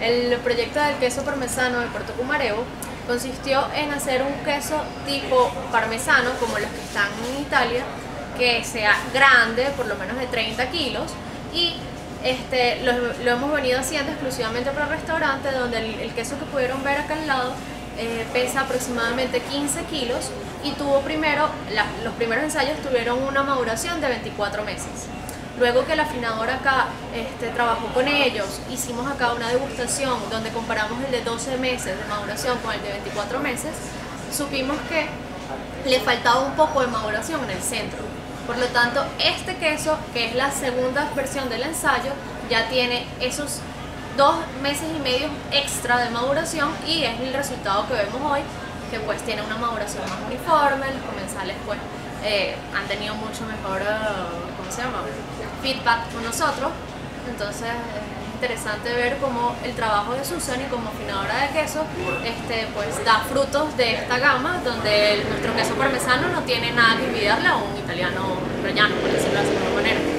El proyecto del queso parmesano de Puerto Cumareo consistió en hacer un queso tipo parmesano, como los que están en Italia, que sea grande, por lo menos de 30 kilos, y este, lo, hemos venido haciendo exclusivamente para restaurantes, donde el, queso que pudieron ver acá al lado eh, pesa aproximadamente 15 kilos y tuvo primero, los primeros ensayos tuvieron una maduración de 24 meses. Luego que la afinadora acá este, trabajó con ellos, hicimos acá una degustación donde comparamos el de 12 meses de maduración con el de 24 meses, supimos que le faltaba un poco de maduración en el centro. Por lo tanto, este queso, que es la segunda versión del ensayo, ya tiene esos dos meses y medio extra de maduración y es el resultado que vemos hoy, que pues tiene una maduración más uniforme, los comensales pues eh, han tenido mucho mejor, eh, ¿cómo se llama? feedback con nosotros. Entonces es interesante ver cómo el trabajo de Susan y como afinadora de queso este, pues, da frutos de esta gama donde nuestro queso parmesano no tiene nada que envidiarle a un italiano rellano, por decirlo de alguna manera.